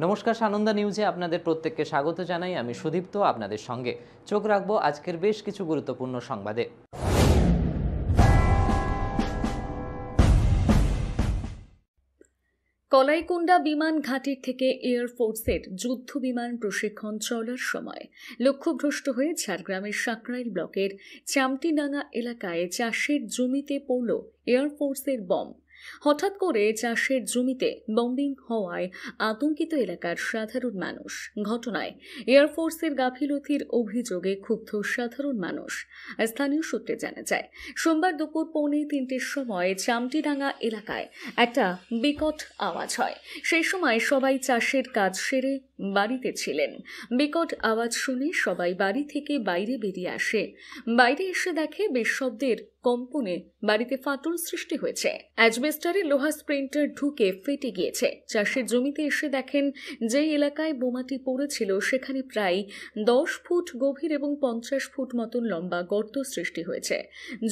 নমস্কার, সানন্দা নিউজে আপনাদের প্রত্যেককে স্বাগত জানাই। আমি সুদীপ্ত, আপনাদের সঙ্গে। চোখ রাখব আজকের বেশ কিছু গুরুত্বপূর্ণ সংবাদে। কলাইকুণ্ডা বিমান ঘাঁটির থেকে এয়ারফোর্সের যুদ্ধ বিমান প্রশিক্ষণ চলার সময় লক্ষ্যভ্রষ্ট হয়ে ঝাড়গ্রামের সাঁকরাইল ব্লকের চামটিডাঙ্গা এলাকায় চাষের জমিতে পড়ল এয়ারফোর্সের বম হঠাৎ করে চাষের জমিতে বম্বিং হওয়ায় আতঙ্কিত এলাকার সাধারণ মানুষ। ঘটনায় এয়ারফোর্সের গাফিলতির অভিযোগে ক্ষুব্ধ সাধারণ মানুষ। স্থানীয় সূত্রে জানা যায়, সোমবার দুপুর পৌনে তিনটের সময় চামটিডাঙ্গা এলাকায় একটা বিকট আওয়াজ হয়। সেই সময় সবাই চাষের কাজ সেরে বাড়িতে ছিলেন। বিকট আওয়াজ শুনে সবাই বাড়ি থেকে বাইরে বেরিয়ে আসে। বাইরে এসে দেখে বেশ শব্দের কম্পনে বাড়িতে ফাটল সৃষ্টি হয়েছে। অ্যাজবেস্টারে লোহা স্প্রিন্টার ঢুকে ফেটে গিয়েছে। চাষের জমিতে এসে দেখেন, যে এলাকায় বোমাটি পড়েছিল সেখানে প্রায় দশ ফুট গভীর এবং পঞ্চাশ ফুট মতন লম্বা গর্ত সৃষ্টি হয়েছে।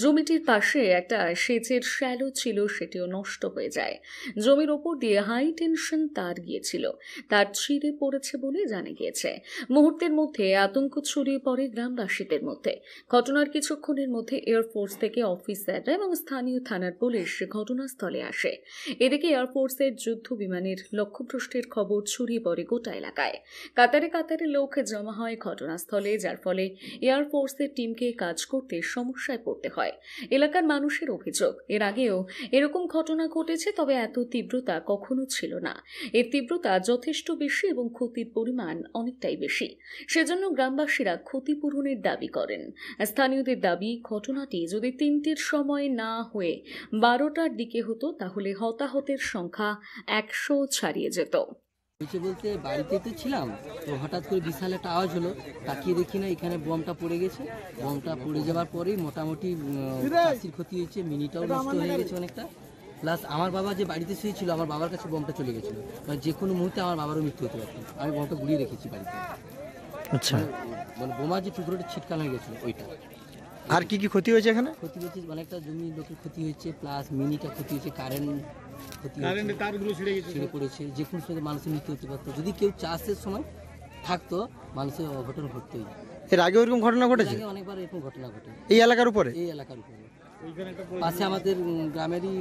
জমিটির পাশে একটা সেচের শ্যালো ছিল, সেটিও নষ্ট হয়ে যায়। জমির ওপর দিয়ে হাই টেনশন তার গিয়েছিল। তার ছিঁড়ে পড়েছে বলে জানা গিয়েছে। মুহূর্তের মধ্যে আতঙ্ক ছড়িয়ে পড়ে গ্রামবাসীদের মধ্যে। ঘটনার কিছুক্ষণের মধ্যে এয়ারফোর্স থেকে অফিসাররা এবং স্থানীয় থানার পুলিশ ঘটনাস্থলে আসে। এদিকে এয়ারফোর্সের যুদ্ধ বিমানের লক্ষ্যভ্রষ্টের খবর ছড়িয়ে পড়ে গোটা এলাকায়। কাতারে কাতারে লোক জমা হয় ঘটনাস্থলে, যার ফলে এয়ারফোর্সের টিমকে কাজ করতে সমস্যায় পড়তে হয়। এলাকার মানুষের অভিযোগ, এর আগেও এরকম ঘটনা ঘটেছে, তবে এত তীব্রতা কখনো ছিল না। এর তীব্রতা যথেষ্ট বেশি এবং ক্ষতির পরিমাণ অনেকটাই বেশি। সেজন্য গ্রামবাসীরা ক্ষতিপূরণের দাবি করেন। স্থানীয়দের দাবি, ঘটনাটি যদি তিনটের সময় না হয়ে বারোটার দিকে হতো, তাহলে হতাহতের সংখ্যা একশো ছাড়িয়ে যেত। হয়েছে বলতে বাড়িতে তো ছিলাম, তো হঠাৎ করে বিশাল একটা আওয়াজ হলো। তাকিয়ে দেখি না, এখানে বমটা পড়ে গেছে। বমটা পড়ে যাওয়ার পরেই মোটামুটি ক্ষতি হয়েছে, মিনিটাও নষ্ট হয়ে গেছে অনেকটা। প্লাস আমার বাবা যে বাড়িতে শুয়েছিল আমার বাবার কাছে বোমটা চলে গেছিল। মানে যে কোনো মুহূর্তে আমার বাবারও মৃত্যু হতে পারত আমি বোমটা গুলিয়ে রেখেছি বাড়িতে। আচ্ছা। মানে বোমা যে টুকরোটা ছিটকানো হয়ে গেছিল ওইটা। আর কি কি ক্ষতি হয়েছে এখানে? ক্ষতি হয়েছে অনেকটা জমি লোকের ক্ষতি হয়েছে প্লাস মিনিটা ক্ষতি হয়েছে কারেন্ট ক্ষতি কারেন্টের তারগুলো ছিঁড়ে গেছে ছিঁড়ে পড়েছে যে কোনো সময় মানুষের মৃত্যু হতে পারতো। যদি কেউ চাষের সময় থাকতো মানুষের অঘটন ঘটতোই। এর আগে ওরকম ঘটনা ঘটেছে? অনেকবার এরকম ঘটনা ঘটে। এই এলাকার উপরে? এই এলাকার উপরে। পাশে আমাদের গ্রামেরই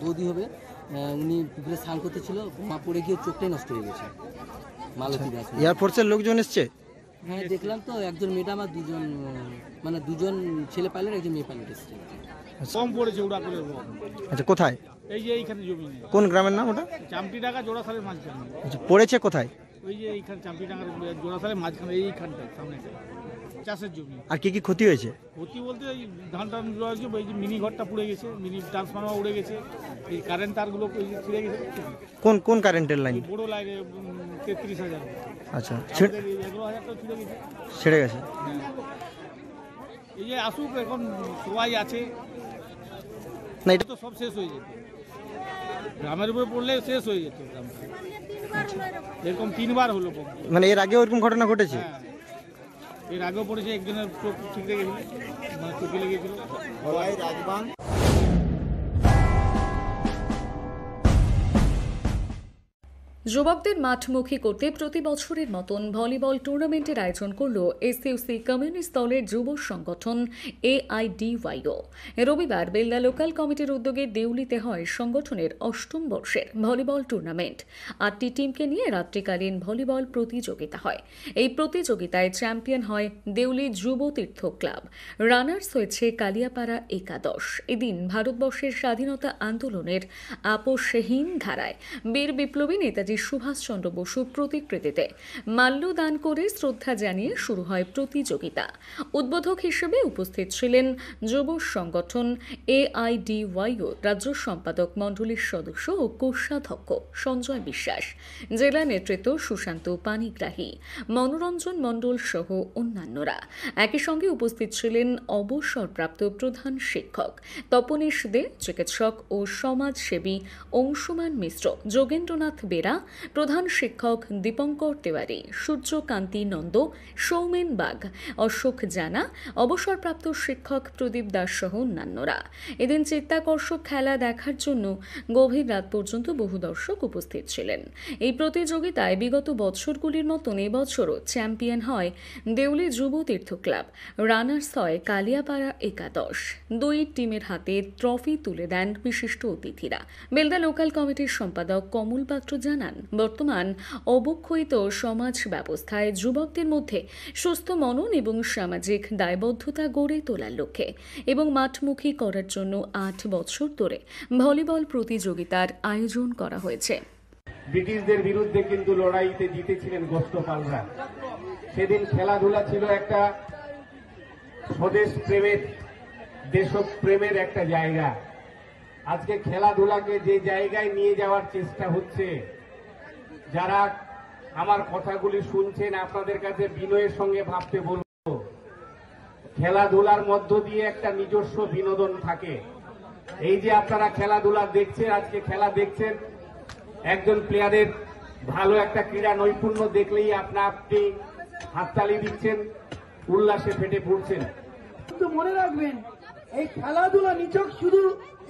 দৌদি হবে। উনি পুকুরে স্নান করতেছিল মা পড়ে গিয়ে চোখটাই নষ্ট হয়ে গেছে। মালতী দাস এয়ারফোর্সের লোকজন এসছে? হ্যাঁ দেখলাম তো একজন ম্যাডাম আর দুজন মানে দুজন ছেলে পাইলট একজন মেয়ে পাইলট এসছে। কম পড়েছে করে আচ্ছা কোথায়? এই যে এইখানে জমি কোন গ্রামের নাম ওটা? চামটি টাকা জোড়াসালের মাঝখানে। আচ্ছা পড়েছে কোথায়? ওই যে এইখানে চামটি টাকার জোড়াসালের মাঝখানে এইখানটায় সামনে চাষের জমি। আর কি কি ক্ষতি হয়েছে? ক্ষতি বলতে এই ধান টান রয়েছে এই যে মিনি ঘরটা পুড়ে গেছে মিনি ট্রান্সফর্মার উড়ে গেছে এই কারেন্ট তারগুলো ছিঁড়ে গেছে। কোন কোন কারেন্টের লাইন বড় লাগে তেত্রিশ হাজার। আচ্ছা এগারো হাজারটাও ছিঁড়ে গেছে। ছেড়ে গেছে। এই যে আসুক এখন সবাই আছে। না এটা তো সব শেষ হয়ে যেত। গ্রামের উপরে পড়লে শেষ হয়ে যেত গ্রামটা। এরকম। তিনবার হলো মানে এর আগে ওরকম ঘটনা ঘটেছে? হ্যাঁ। এর আগেও পড়েছে একজনের চোখ ঠিক রেখেছিল মানে চোখে লেগেছিল। যুবকদের মাঠমুখী করতে প্রতি বছরের মতন ভলিবল টুর্নামেন্টের আয়োজন করল এসইউসি কমিউনিস্ট দলের যুব সংগঠন এআইডিওয়াইও রবিবার বেলদা লোকাল কমিটির উদ্যোগে দেউলিতে হয় সংগঠনের অষ্টম বর্ষের ভলিবল টুর্নামেন্ট। আটটি টিমকে নিয়ে রাত্রিকালীন ভলিবল প্রতিযোগিতা হয়। এই প্রতিযোগিতায় চ্যাম্পিয়ন হয় দেউলি যুব তীর্থ ক্লাব। রানার্স হয়েছে কালিয়াপাড়া একাদশ। এদিন ভারতবর্ষের স্বাধীনতা আন্দোলনের আপোষহীন ধারায় বীর বিপ্লবী নেতাজি সুভাষচন্দ্র বসুর প্রতিকৃতিতে মাল্যদান করে শ্রদ্ধা জানিয়ে শুরু হয় প্রতিযোগিতা। উদ্বোধক হিসেবে উপস্থিত ছিলেন যুব সংগঠন এআইডিওয়াইও, রাজ্য সম্পাদক মণ্ডলীর সদস্য ও কোষাধ্যক্ষ সঞ্জয় বিশ্বাস, জেলা নেতৃত্ব সুশান্ত পানিগ্রাহী, মনোরঞ্জন মণ্ডল সহ অন্যান্যরা। একই সঙ্গে উপস্থিত ছিলেন অবসরপ্রাপ্ত প্রধান শিক্ষক তপনেশ দে, চিকিৎসক ও সমাজসেবী অংশুমান মিশ্র, যোগেন্দ্রনাথ বেরা প্রধান শিক্ষক দীপঙ্কর তেওয়ারি, সূর্যকান্তি নন্দ, সৌমেন বাগ, অশোক জানা, অবসরপ্রাপ্ত শিক্ষক প্রদীপ দাস সহ অন্যান্যরা। এদিন চিত্তাকর্ষক খেলা দেখার জন্য গভীর রাত পর্যন্ত বহু দর্শক উপস্থিত ছিলেন। এই প্রতিযোগিতায় বিগত বছরগুলির মতন এবছরও চ্যাম্পিয়ন হয় দেউলি যুব তীর্থ ক্লাব, রানার্স হয় কালিয়াপাড়া একাদশ। দুই টিমের হাতে ট্রফি তুলে দেন বিশিষ্ট অতিথিরা। বেলদা লোকাল কমিটির সম্পাদক কমল পাত্র জানান বর্তমান অবক্ষয়িত সমাজ ব্যবস্থায় যুবকদের মধ্যে সুস্থ মনন এবং সামাজিক দায়বদ্ধতা গড়ে তোলার লক্ষ্যে এবং মাঠমুখী করার জন্য আট বছর ধরে ভলিবল প্রতিযোগিতার আয়োজন করা হয়েছে। ব্রিটিশদের বিরুদ্ধে কিন্তু লড়াইতে জিতেছিলেন গোষ্ঠপালরা সেদিন খেলাধুলা ছিল একটা স্বদেশ প্রেমের, দেশপ্রেমের একটা জায়গা। আজকে খেলাধুলাকে যে জায়গায় নিয়ে যাওয়ার চেষ্টা হচ্ছে যারা আমার কথাগুলি শুনছেন, আপনাদের কাছে বিনয়ের সঙ্গে ভাবতে বলব। খেলাধুলার মধ্য দিয়ে একটা নিজস্ব বিনোদন থাকে। এই যে আপনারা খেলাধুলা দেখছেন, আজকে খেলা দেখছেন, একজন প্লেয়ারের ভালো একটা ক্রীড়া নৈপুণ্য দেখলেই আপনা আপনি হাততালি দিচ্ছেন, উল্লাসে ফেটে পড়ছেন। কিন্তু মনে রাখবেন, এই খেলাধুলা নিচক শুধু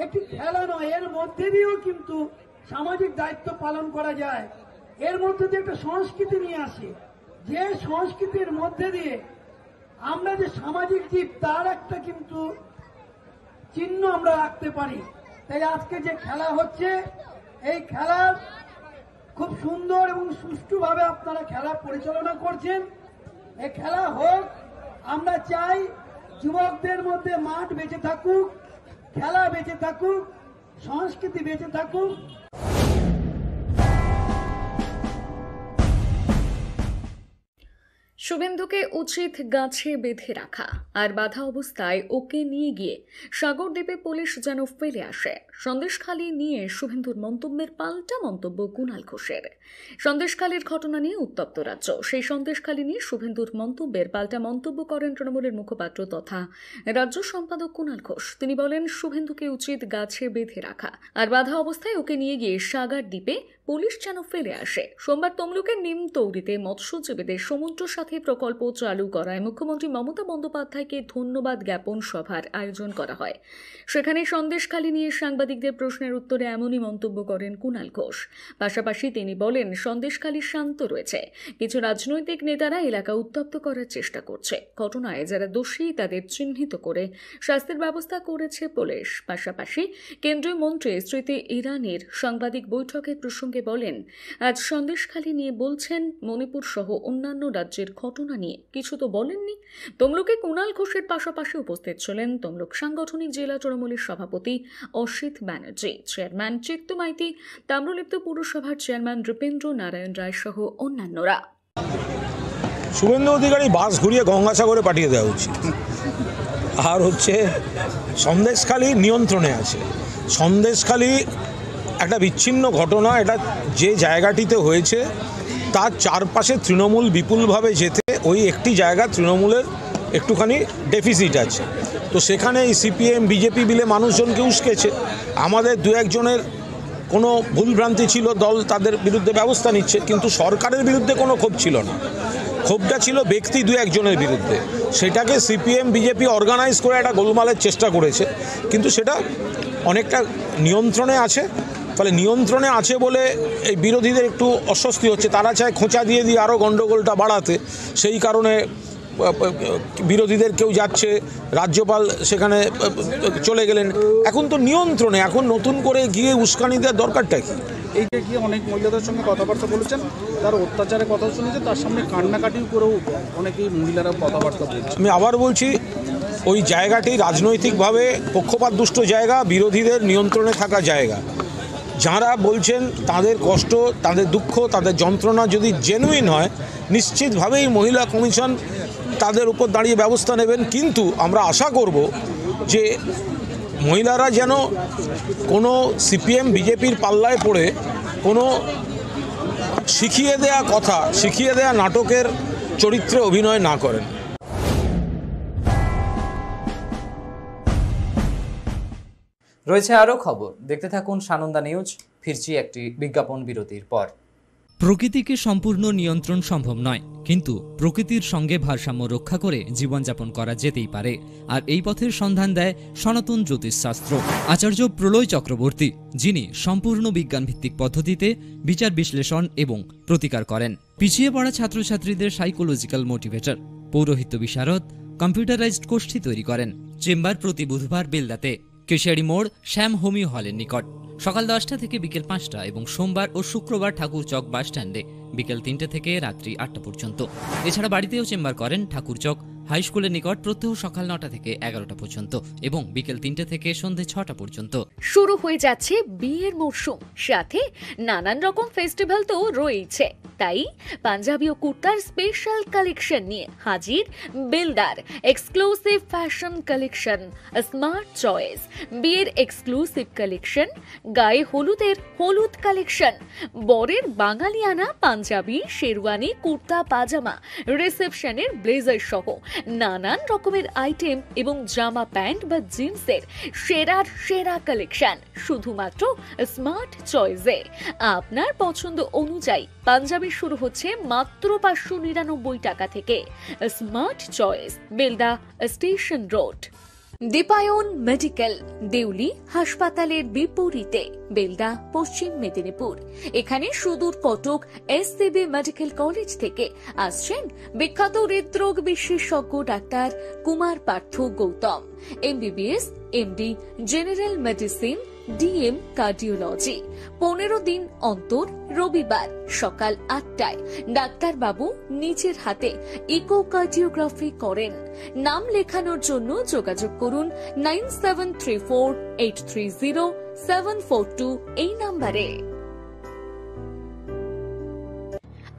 একটি খেলা নয়, এর মধ্যে দিয়েও কিন্তু সামাজিক দায়িত্ব পালন করা যায়। এর মধ্যে দিয়ে একটা সংস্কৃতি নিয়ে আসে। যে সংস্কৃতির মধ্যে দিয়ে আমরা যে সামাজিক জীব, তার একটা কিন্তু চিহ্ন আমরা রাখতে পারি। তাই আজকে যে খেলা হচ্ছে, এই খেলার খুব সুন্দর এবং সুষ্ঠুভাবে আপনারা খেলা পরিচালনা করছেন। এই খেলা হোক, আমরা চাই যুবকদের মধ্যে মাঠ বেঁচে থাকুক, খেলা বেঁচে থাকুক, সংস্কৃতি বেঁচে থাকুক। শুভেন্দুকে উচিত গাছে বেঁধে রাখা। আর বাধা অবস্থায় ওকে নিয়ে গিয়ে সাগরদ্বীপে পুলিশ যেন ফেলে আসে। সন্দেশখালী নিয়ে শুভেন্দুর মন্তব্যের পাল্টা মন্তব্য কুণাল ঘোষের। সন্দেশখালীর ঘটনা নিয়ে উত্তপ্ত রাজ্য। সেই সন্দেশখালী নিয়ে শুভেন্দুর মন্তব্যের পাল্টা মন্তব্য করেন তৃণমূলের মুখপাত্র তথা রাজ্য সম্পাদক কুণাল ঘোষ। তিনি বলেন, শুভেন্দুকে উচিত গাছে বেঁধে রাখা। আর বাধা অবস্থায় ওকে নিয়ে গিয়ে সাগার দ্বীপে পুলিশ যেন ফেলে আসে। সোমবার তমলুকের নিম তৌরিতে মৎস্যজীবীদের সমুদ্র সাথে প্রকল্প চালু করায় মুখ্যমন্ত্রী মমতা বন্দ্যোপাধ্যায়কে ধন্যবাদ জ্ঞাপন সভার আয়োজন করা হয়। সেখানে সন্দেশখালী নিয়ে সাংবাদিকদের প্রশ্নের উত্তরে এমনই মন্তব্য করেন কুণাল ঘোষ। পাশাপাশি তিনি বলেন সন্দেশখালী শান্ত রয়েছে। কিছু রাজনৈতিক নেতারা এলাকা উত্তপ্ত করার চেষ্টা করছে। ঘটনায় যারা দোষী, তাদের চিহ্নিত করে শাস্তির ব্যবস্থা করেছে পুলিশ। পাশাপাশি কেন্দ্রীয় মন্ত্রী স্মৃতি ইরানির সাংবাদিক বৈঠকের প্রসঙ্গে বলেন, আজ সন্দেশখালী নিয়ে বলছেন, মণিপুর সহ অন্যান্য রাজ্যের ঘটনা নিয়ে। কিছু তো বলেননি। তমলুকে কুণাল ঘোষের পাশাপাশি উপস্থিত ছিলেন তমলুক সাংগঠনিক জেলা তৃণমূলের সভাপতি অসিত ব্যানার্জি চেয়ারম্যান চিত্ত মাইতি তাম্রলিপ্ত পুরসভার চেয়ারম্যান নৃপেন্দ্র নারায়ণ রায় সহ অন্যান্যরা। শুভেন্দু অধিকারী, বাস ঘুরিয়ে গঙ্গাসাগরে পাঠিয়ে দেওয়া উচিত। আর হচ্ছে, সন্দেশখালী নিয়ন্ত্রণে আছে। সন্দেশখালি একটা বিচ্ছিন্ন ঘটনা, এটা যে জায়গাটিতে হয়েছে, তার চারপাশে তৃণমূল বিপুলভাবে যেতে, ওই একটি জায়গা তৃণমূলের একটুখানি ডেফিসিট আছে। তো সেখানে এই সিপিএম বিজেপি বিলে মানুষজনকে উস্কেছে। আমাদের দু একজনের কোনো ভুলভ্রান্তি ছিল, দল তাদের বিরুদ্ধে ব্যবস্থা নিচ্ছে, কিন্তু সরকারের বিরুদ্ধে কোনো ক্ষোভ ছিল না। ক্ষোভটা ছিল ব্যক্তি দু একজনের বিরুদ্ধে। সেটাকে সিপিএম বিজেপি অর্গানাইজ করে একটা গোলমালের চেষ্টা করেছে, কিন্তু সেটা অনেকটা নিয়ন্ত্রণে আছে। ফলে নিয়ন্ত্রণে আছে বলে এই বিরোধীদের একটু অস্বস্তি হচ্ছে। তারা চায় খোঁচা দিয়ে দিয়ে আরও গণ্ডগোলটা বাড়াতে। সেই কারণে বিরোধীদের কেউ যাচ্ছে রাজ্যপাল সেখানে চলে গেলেন। এখন তো নিয়ন্ত্রণে এখন নতুন করে গিয়ে উস্কানি দেওয়ার দরকারটা কি? এই যে গিয়ে অনেক মহিলাদের সঙ্গে কথাবার্তা বলেছেন তার অত্যাচারের কথা শুনেছে তার সামনে কান্নাকাটিও করেও অনেকেই মহিলারা কথাবার্তা বলছে আমি আবার বলছি ওই জায়গাটি রাজনৈতিকভাবে পক্ষপাত দুষ্ট জায়গা বিরোধীদের নিয়ন্ত্রণে থাকা জায়গা। যারা বলছেন তাদের কষ্ট তাদের দুঃখ তাদের যন্ত্রণা যদি জেনুইন হয় নিশ্চিতভাবেই মহিলা কমিশন তাদের উপর দাঁড়িয়ে ব্যবস্থা নেবেন। কিন্তু আমরা আশা করব যে মহিলারা যেন কোনো সিপিএম, বিজেপির পাল্লায় পড়ে কোনো শিখিয়ে দেয়া কথা, শিখিয়ে দেয়া নাটকের চরিত্রে অভিনয় না করেন। রয়েছে আরও খবর। দেখতে থাকুন সানন্দা নিউজ, ফিরছি একটি বিজ্ঞাপন বিরতির পর। প্রকৃতিকে সম্পূর্ণ নিয়ন্ত্রণ সম্ভব নয়, কিন্তু প্রকৃতির সঙ্গে ভারসাম্য রক্ষা করে জীবনযাপন করা যেতেই পারে। আর এই পথের সন্ধান দেয় সনাতন জ্যোতিষশাস্ত্র। আচার্য প্রলয় চক্রবর্তী, যিনি সম্পূর্ণ বিজ্ঞানভিত্তিক পদ্ধতিতে বিচার বিশ্লেষণ এবং প্রতিকার করেন। পিছিয়ে পড়া ছাত্রছাত্রীদের সাইকোলজিক্যাল মোটিভেটর পৌরোহিত্য বিশারদ কম্পিউটারাইজড গোষ্ঠী তৈরি করেন। চেম্বার প্রতি বুধবার বেলদাতে। কেশিয়ারি মোড় শ্যাম হোমিও হলের নিকট। সকাল দশটা থেকে বিকেল পাঁচটা এবং সোমবার ও শুক্রবার ঠাকুরচক বাস স্ট্যান্ডে বিকেল তিনটে থেকে রাত্রি আটটা পর্যন্ত। এছাড়া বাড়িতেও চেম্বার করেন ঠাকুরচক হাই স্কুলের নিকট প্রত্যহ সকাল নটা থেকে এগারোটা পর্যন্ত এবং বিকেল তিনটে থেকে সন্ধে ছটা পর্যন্ত। শুরু হয়ে যাচ্ছে বিয়ের মরশুম। সাথে নানান রকম ফেস্টিভ্যাল তো রয়েছে। তাই পাঞ্জাবি ও কুর্তার স্পেশাল কালেকশন নিয়ে হাজির বেলদার exclusive fashion collection smart choice বিয়ের এক্সক্লুসিভ কালেকশন গায়ে হলুদের হলুদ কালেকশন বরের বাঙালিয়ানা পাঞ্জাবি, শেরওয়ানি কুর্তা, পাজামা রিসেপশনের ব্লেজার সহ নানান রকমের আইটেম এবং জামা প্যান্ট বা জিন্সের সেরার সেরা কালেকশন শুধুমাত্র স্মার্ট চয়েসে আপনার পছন্দ অনুযায়ী পাঞ্জাবি শুরু হচ্ছে মাত্র পাঁচশো নিরানব্বই টাকা থেকে। Smart choice Belda station road Dipayan medical, Deuli হাসপাতালের বিপরীতে, বেলদা, পশ্চিম মেদিনীপুর। এখানে সুদূর কটক এসসিবি মেডিকেল কলেজ থেকে আসছেন বিখ্যাত হৃদরোগ বিশেষজ্ঞ doctor Kumar Partha Gautam. MBBS MD general medicine DM cardiology. পনেরো দিন অন্তর রবিবার সকাল আটটায়। ডাক্তারবাবু নিজের হাতে ইকোকার্ডিওগ্রাফি করেন। নাম লেখানোর জন্য যোগাযোগ করুন nine seven three four eight three zero seven four two এই নাম্বারে।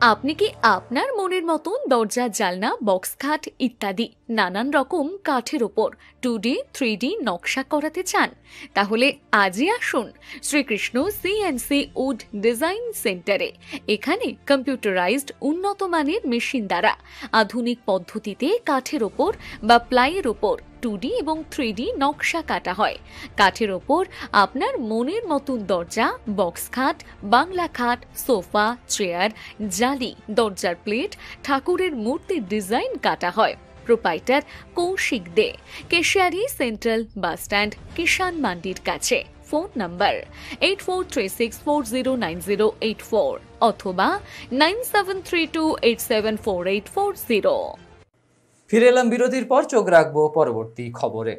আপনি কি আপনার মনের মতন দরজা, জালনা বক্স খাট ইত্যাদি নানান রকম কাঠের ওপর টু ডি, থ্রি ডি নকশা করাতে চান? তাহলে আজই আসুন শ্রীকৃষ্ণ সিএনসি উড ডিজাইন সেন্টারে। এখানে কম্পিউটারাইজড উন্নত মানের মেশিন দ্বারা আধুনিক পদ্ধতিতে কাঠের ওপর বা প্লাইয়ের ওপর টু এবং থ্রি নকশা কাটা হয়। কাঠের ওপর আপনার মনের মতন দরজা, বক্স খাট, বাংলা খাট, সোফা, চেয়ার, জালি, দরজার প্লেট, ঠাকুরের মূর্তির ডিজাইন কাটা হয়। Proprietor Kaushik De, Keshiary central bus stand Kishan মান্ডির কাছে। Phone number eight four three six four zero nine zero eight four অথবা nine seven three two eight seven four eight four zero. ফিরে এলাম বিরতির পর চোখ রাখব পরবর্তী খবরে।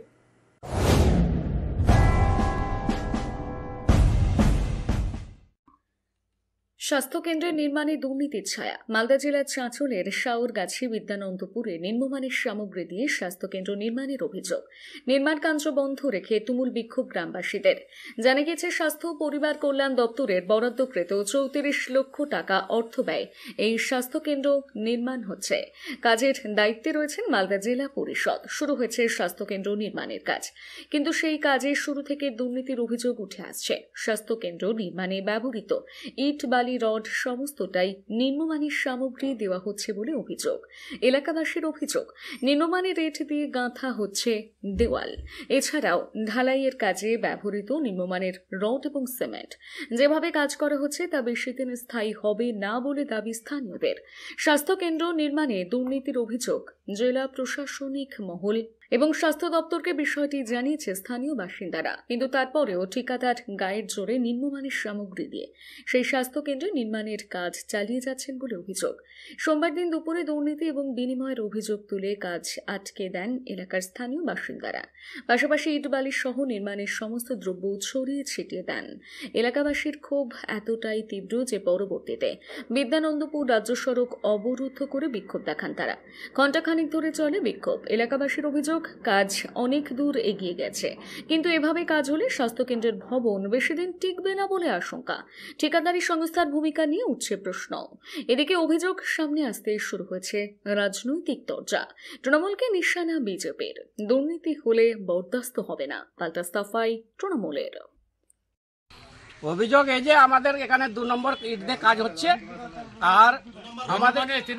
স্বাস্থ্যকেন্দ্রের নির্মাণে দুর্নীতির ছায়া। মালদা জেলার চাঁচলের শাওরগাছি বিদ্যানন্দপুরে নিম্নমানের সামগ্রী দিয়ে স্বাস্থ্যকেন্দ্র নির্মাণের অভিযোগ। নির্মাণ কার্য বন্ধ রেখে তুমুল বিক্ষোভ গ্রামবাসীদের। জানা গেছে, স্বাস্থ্য পরিবার কল্যাণ দপ্তরের বরাদ্দকৃত চৌত্রিশ লক্ষ টাকা অর্থ ব্যয়। এই স্বাস্থ্যকেন্দ্র নির্মাণ হচ্ছে। কাজের দায়িত্বে রয়েছেন মালদা জেলা পরিষদ। শুরু হয়েছে স্বাস্থ্যকেন্দ্র নির্মাণের কাজ। কিন্তু সেই কাজে শুরু থেকে দুর্নীতির অভিযোগ উঠে আসছে। স্বাস্থ্যকেন্দ্র নির্মাণে ব্যবহৃত ইট বালি রড সমস্তটাই নিম্নমানের সামগ্রী দেওয়া হচ্ছে বলে অভিযোগ। এলাকাবাসীর অভিযোগ, নিম্নমানের রেট দিয়ে গাঁথা হচ্ছে দেওয়াল। এছাড়াও ঢালাইয়ের কাজে ব্যবহৃত নিম্নমানের রড এবং সিমেন্ট। যেভাবে কাজ করা হচ্ছে তা বেশি দিন স্থায়ী হবে না বলে দাবি স্থানীয়দের। স্বাস্থ্যকেন্দ্র নির্মাণে দুর্নীতির অভিযোগ জেলা প্রশাসনিক মহল এবং স্বাস্থ্য দপ্তরকে বিষয়টি জানিয়েছে স্থানীয় বাসিন্দারা। কিন্তু তারপরেও ঠিকাদার গায়ের জোরে নিম্নমানের সামগ্রী দিয়ে সেই স্বাস্থ্যকেন্দ্রে নির্মাণের কাজ চালিয়ে যাচ্ছেন বলে অভিযোগ। সোমবার দিন দুপুরে দুর্নীতি এবং বিনিময়ের অভিযোগ তুলে কাজ আটকে দেন এলাকার স্থানীয় বাসিন্দারা। পাশাপাশি ইটবালি সহ নির্মাণের সমস্ত দ্রব্য ছড়িয়ে ছিটিয়ে দেন। এলাকাবাসীর ক্ষোভ এতটাই তীব্র যে পরবর্তীতে বিদ্যানন্দপুর রাজ্য সড়ক অবরুদ্ধ করে বিক্ষোভ দেখান তারা। ঘণ্টাখানিক ধরে চলে বিক্ষোভ। এলাকাবাসীর অভিযোগ কাজ অনেক দূর এগিয়ে গেছে। কিন্তু এভাবে কাজ হলে স্বাস্থ্যকেন্দ্রের ভবন বেশি দিন টিকবে না বলে আশঙ্কা। ঠিকাদারি সংস্থার ভূমিকা নিয়ে উঠছে প্রশ্ন। এদিকে অভিযোগ সামনে আসতে শুরু হয়েছে রাজনৈতিক দরজা। তৃণমূলকে নিশানা বিজেপির। দুর্নীতি হলে বরদাস্ত হবে না। পাল্টা সাফাই তৃণমূলের। অভিযোগ এই যে আমাদের এখানে দু নম্বর ইট দিয়ে কাজ হচ্ছে আর আমাদের তিন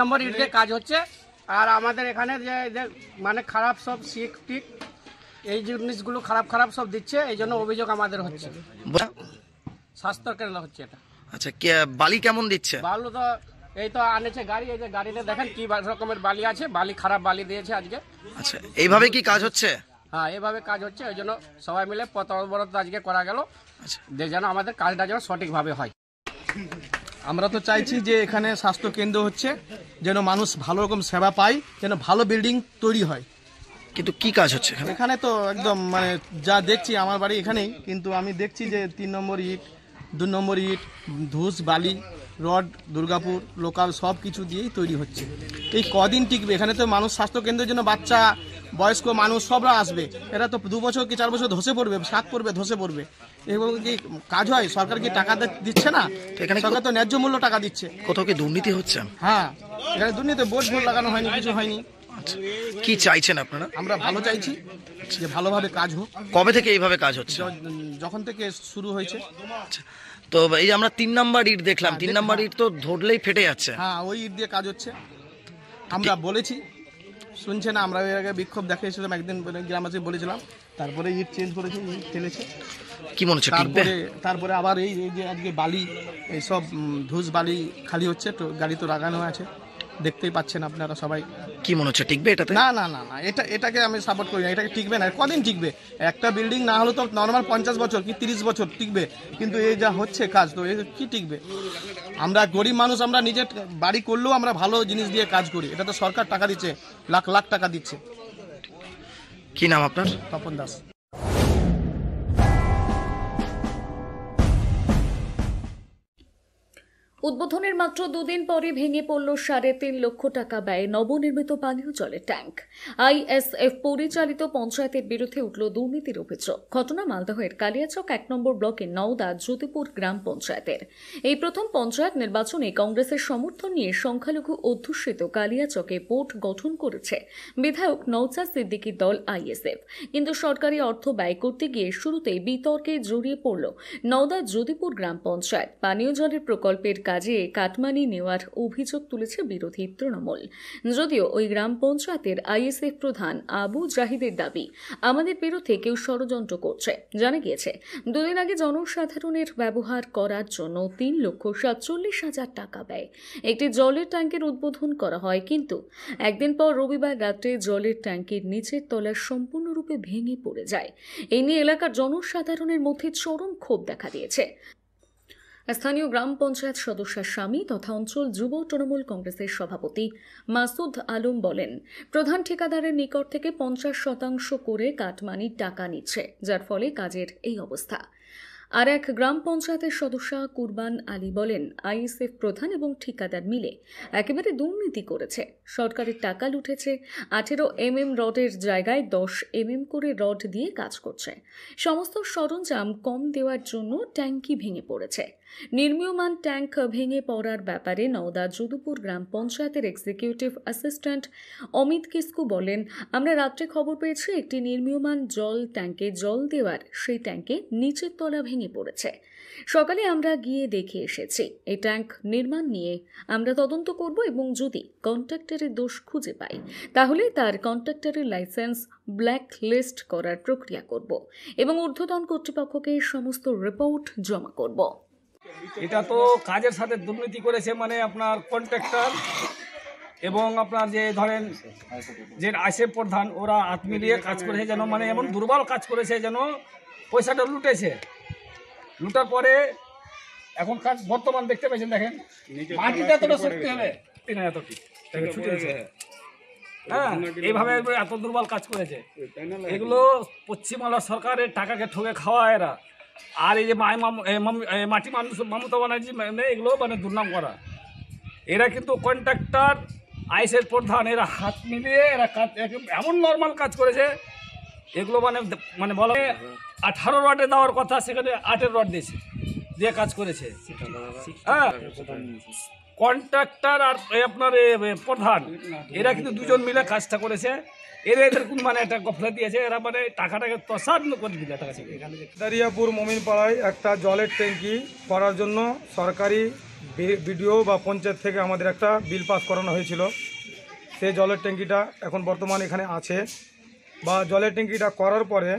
নম্বর ইট দিয়ে কাজ হচ্ছে আর আমাদের এখানে যে মানে খারাপ সব শিখ টিক এই জিনিসগুলো খারাপ খারাপ সব দিচ্ছে এই জন্য অভিযোগ আমাদের হচ্ছে। স্বাস্থ্য কেন্দ্র হচ্ছে এটা। আচ্ছা কে- বালি কেমন দিচ্ছে? বালু তো এই তো আনেছে গাড়ি এই যে গাড়িতে দেখেন কি রকমের বালি আছে বালি খারাপ বালি দিয়েছে আজকে। আচ্ছা এইভাবে কি কাজ হচ্ছে? হ্যাঁ এইভাবে কাজ হচ্ছে ওই জন্য সবাই মিলে পতবরত আজকে করা গেল। আচ্ছা। যে যেন আমাদের কাজটা যেন সঠিকভাবে হয়। আমরা তো চাইছি যে এখানে স্বাস্থ্য কেন্দ্র হচ্ছে যেন মানুষ ভালো রকম সেবা পায় যেন ভালো বিল্ডিং তৈরি হয়। কিন্তু কি কাজ হচ্ছে এখানে? এখানে তো একদম মানে যা দেখছি আমার বাড়ি এখানেই কিন্তু আমি দেখছি যে তিন নম্বর ইট দু নম্বর ইট ধূস বালি রড দুর্গাপুর লোকাল সব কিছু দিয়েই তৈরি হচ্ছে। এই কদিন টিকবে? এখানে তো মানুষ স্বাস্থ্য কেন্দ্রের জন্য বাচ্চা বয়স্ক মানুষ সবরা আসবে। এরা তো দু বছর কি চার বছর ধসে পড়বে সাত পড়বে ধসে পড়বে। এগুলো কি কাজ হয়? সরকার কি টাকা দিচ্ছে না? এখানে সরকার তো ন্যায্য মূল্য টাকা দিচ্ছে। কোথাও কি দুর্নীতি হচ্ছে? হ্যাঁ এখানে দুর্নীতি বোর্ড ফোর্ড লাগানো হয়নি কিছু হয়নি। আচ্ছা কি চাইছেন আপনারা? আমরা ভালো চাইছি যে ভালোভাবে কাজ হোক। কবে থেকে এইভাবে কাজ হচ্ছে? যখন থেকে শুরু হয়েছে। তো এই যে আমরা তিন নাম্বার ইট দেখলাম তিন নাম্বার ইট তো ধরলেই ফেটে যাচ্ছে। হ্যাঁ ওই ইট দিয়ে কাজ হচ্ছে। আমরা বলেছি শুনছে না আমরা এর আগে বিক্ষোভ দেখিয়েছিলাম একদিন বলে গ্রামবাসী বলেছিলাম। তারপরে ইট চেঞ্জ করেছে ইট ফেলেছে। কি মনে হচ্ছে তারপরে তারপরে আবার এই যে আজকে বালি এইসব সব ধুস বালি খালি হচ্ছে তো গাড়ি তো লাগানো আছে। দেখতেই পাচ্ছেন আপনারা সবাই। কি মনে হচ্ছে টিকবে এটাতে? না না না না এটা এটাকে আমি সাপোর্ট করি না এটাকে টিকবে না। কদিন টিকবে? একটা বিল্ডিং না হলে তো নর্মাল পঞ্চাশ বছর কি তিরিশ বছর টিকবে? কিন্তু এই যা হচ্ছে কাজ তো এই কি টিকবে? আমরা গরিব মানুষ আমরা নিজের বাড়ি করলেও আমরা ভালো জিনিস দিয়ে কাজ করি। এটা তো সরকার টাকা দিচ্ছে লাখ লাখ টাকা দিচ্ছে। কি নাম আপনার? তপন দাস। উদ্বোধনের মাত্র দুদিন পরে ভেঙে পড়ল সাড়ে তিন লক্ষ টাকা ব্যয়ে নবনির্মিত পানীয় জলের ট্যাঙ্ক। আইএসএফ পরিচালিত পঞ্চায়েতের বিরুদ্ধে উঠল দুর্নীতির অভিযোগ। ঘটনা মালদহের কালিয়াচক এক নম্বর ব্লকের নওদা জ্যোতিপুর গ্রাম পঞ্চায়েতের। এই প্রথম পঞ্চায়েত নির্বাচনে কংগ্রেসের সমর্থন নিয়ে সংখ্যালঘু অধ্যুষিত কালিয়াচকে বোর্ড গঠন করেছে বিধায়ক নৌচা সিদ্দিকীর দল আইএসএফ। কিন্তু সরকারি অর্থ ব্যয় করতে গিয়ে শুরুতেই বিতর্কে জড়িয়ে পড়ল নওদা জ্যোতিপুর গ্রাম পঞ্চায়েত। পানীয় জলের প্রকল্পের কাজে কাটমানি নেওয়ার অভিযোগ তুলেছে বিরোধী তৃণমূল। যদিও ওই গ্রাম পঞ্চায়েতের আইএসএফ প্রধান আবু জাহিদের দাবি, আমাদের বিরুদ্ধে কেউ ষড়যন্ত্র করছে। জানা গিয়েছে, দুদিন আগে জনসাধারণের ব্যবহার করার জন্য তিন লক্ষ সাতচল্লিশ হাজার টাকা ব্যয়। একটি জলের ট্যাঙ্কের উদ্বোধন করা হয়, কিন্তু একদিন পর রবিবার রাত্রে জলের ট্যাঙ্কের নিচের তলা সম্পূর্ণরূপে ভেঙে পড়ে যায়। এ নিয়ে এলাকার জনসাধারণের মধ্যে চরম ক্ষোভ দেখা দিয়েছে। স্থানীয় গ্রাম পঞ্চায়েত সদস্যের স্বামী তথা অঞ্চল যুব তৃণমূল কংগ্রেসের সভাপতি মাসুদ আলম বলেন, প্রধান ঠিকাদারের নিকট থেকে পঞ্চাশ শতাংশ করে কাটমানির টাকা নিচ্ছে, যার ফলে কাজের এই অবস্থা। আর এক গ্রাম পঞ্চায়েতের সদস্য কুরবান আলী বলেন, আইএসএফ প্রধান এবং ঠিকাদার মিলে একেবারে দুর্নীতি করেছে। সরকারের টাকা লুটেছে, আঠেরো এম এম রডের জায়গায় দশ এম এম করে রড দিয়ে কাজ করছে। সমস্ত সরঞ্জাম কম দেওয়ার জন্য ট্যাঙ্কি ভেঙে পড়েছে। নির্মীয়মান ট্যাঙ্ক ভেঙে পড়ার ব্যাপারে নওদা যদুপুর গ্রাম পঞ্চায়েতের এক্সিকিউটিভ অ্যাসিস্ট্যান্ট অমিত কিস্কু বলেন, আমরা রাত্রে খবর পেয়েছি একটি নির্মীয়মান জল ট্যাঙ্কে জল দেওয়ার, সেই ট্যাঙ্কে নিচের তলা ভেঙে পড়েছে। সকালে আমরা গিয়ে দেখে এসেছি। এই ট্যাঙ্ক নির্মাণ নিয়ে আমরা তদন্ত করব এবং যদি কন্ট্রাক্টরের দোষ খুঁজে পাই, তাহলে তার কন্ট্রাক্টরের লাইসেন্স ব্ল্যাক লিস্ট করার প্রক্রিয়া করব এবং ঊর্ধ্বতন কর্তৃপক্ষকে সমস্ত রিপোর্ট জমা করব। এটা তো কাজের সাথে দুর্নীতি করেছে মানে আপনার কন্ট্রাক্টর এবং আপনার যে ধরেন যে আইসে প্রধান, ওরা হাত মিলিয়ে কাজ করেছে যেন মানে এমন দুর্বল কাজ করেছে যেন পয়সাটা লুটেছে। লুটার পরে এখন কাজ বর্তমান দেখতে পেয়েছেন দেখেন। মাটিটা এতটা শক্তি হবে? হ্যাঁ এইভাবে এত দুর্বল কাজ করেছে। এগুলো পশ্চিমবাংলা সরকারের টাকাকে ঠকে খাওয়া এরা। আর এই যে মায় মাটি মানুষ মমতা ব্যানার্জি মানে এগুলো মানে দুর্নাম করা। এরা কিন্তু কন্ট্রাক্টর আইসের প্রধান এরা হাত মিলিয়ে এরা কাজ এমন নর্মাল কাজ করেছে এগুলো মানে মানে বলা হয় আঠারো রডে দেওয়ার কথা সেখানে আটের রড দিয়েছে দিয়ে কাজ করেছে। হ্যাঁ। কন্ট্রাক্টর আর আপনার প্রধান। এরা কিন্তু দুজন মিলে কাজটা করেছে। এরা এদের কোন মানে একটা গফলা দিয়েছে। এরা মানে টাকাটাকে তসাদ করে দিলে দারিয়াপুর মমিনপাড়ায় একটা জলের ট্যাঙ্কি করার জন্য সরকারি বিডিও বা পঞ্চায়েত থেকে আমাদের একটা বিল পাস করানো হয়েছিল। সেই জলের ট্যাঙ্কিটা এখন বর্তমান এখানে আছে। বা জলের ট্যাঙ্কিটা করার পরে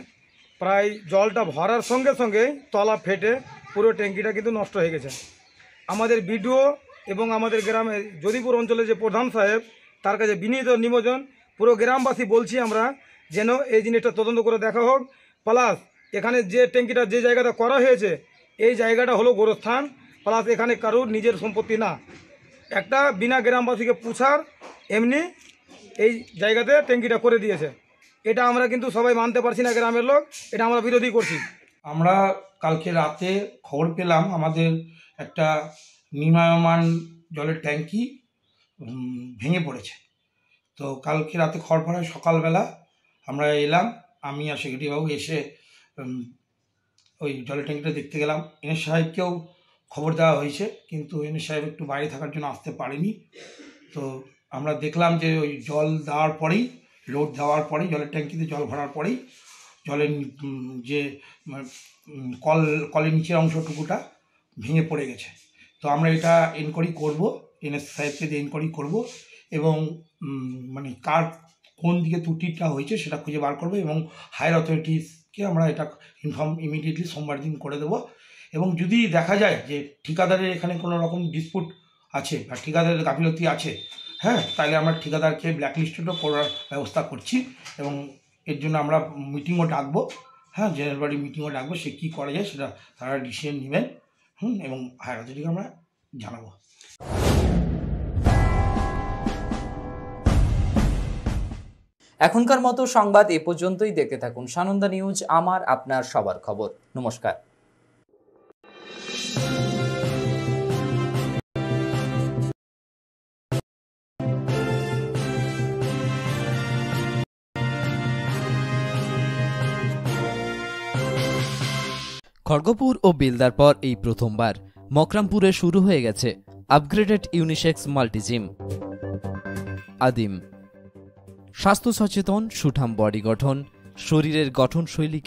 প্রায় জলটা ভরার সঙ্গে সঙ্গে তলা ফেটে পুরো ট্যাঙ্কিটা কিন্তু নষ্ট হয়ে গেছে। আমাদের বিডিও এবং আমাদের গ্রামের যদিপুর অঞ্চলের যে প্রধান সাহেব, তার কাছে বিনীত নিবেদন পুরো গ্রামবাসী বলছি আমরা যেন এই জিনিসটা তদন্ত করে দেখা হোক। প্লাস এখানে যে ট্যাঙ্কিটা যে জায়গাটা করা হয়েছে, এই জায়গাটা হলো গোরস্থান। প্লাস এখানে কারোর নিজের সম্পত্তি না। একটা বিনা গ্রামবাসীকে পুছার এমনি এই জায়গাতে ট্যাঙ্কিটা করে দিয়েছে। এটা আমরা কিন্তু সবাই মানতে পারছি না গ্রামের লোক, এটা আমরা বিরোধী করছি। আমরা কালকে রাতে খবর পেলাম আমাদের একটা নির্মায়মান জলের ট্যাঙ্কি ভেঙে পড়েছে। তো কালকে রাতে খবর পড়ায় সকালবেলা আমরা এলাম, আমি আর সেক্রেটারিবাবু এসে ওই জলের ট্যাঙ্কিটা দেখতে গেলাম। এনএস সাহেবকেও খবর দেওয়া হয়েছে, কিন্তু এনএস সাহেব একটু বাইরে থাকার জন্য আসতে পারেনি। তো আমরা দেখলাম যে ওই জল দেওয়ার পরেই, লোড দেওয়ার পরেই, জলের ট্যাঙ্কিতে জল ভরার পরেই, জলের যে কল, কলের নিচের অংশটুকুটা ভেঙে পড়ে গেছে। তো আমরা এটা এনকোয়ারি করব এনএস সাহেবকে দিয়ে এনকোয়ারি করব এবং মানে কার কোন দিকে ত্রুটিটা হয়েছে সেটা খুঁজে বার করব এবং হায়ার অথরিটিসকে আমরা এটা ইনফর্ম ইমিডিয়েটলি সোমবার দিন করে দেবো। এবং যদি দেখা যায় যে ঠিকাদারের এখানে কোনো রকম ডিসপুট আছে বা ঠিকাদারের গাফিলতি আছে হ্যাঁ তাহলে আমরা ঠিকাদারকে ব্ল্যাকলিস্টেডও করার ব্যবস্থা করছি এবং এর জন্য আমরা মিটিংও ডাকবো হ্যাঁ জেনারেল বডি মিটিংও ডাকবো সে কী করা যায় সেটা তারা ডিসিশন নেবেন। হুম এবং হায়ার অথরিটিকে আমরা জানাব। এখনকার মতো সংবাদ এ পর্যন্তই। দেখতে থাকুন সানন্দা নিউজ, আমার আপনার সবার খবর। নমস্কার। খড়গপুর ও বিলদার পর এই প্রথমবার। মকরামপুরে শুরু হয়ে গেছে আপগ্রেডেড ইউনিসেক্স মাল্টিজিম আদিম। স্বাস্থ্য সচেতন, সুঠাম বডি গঠন, শরীরের গঠনশৈলীকে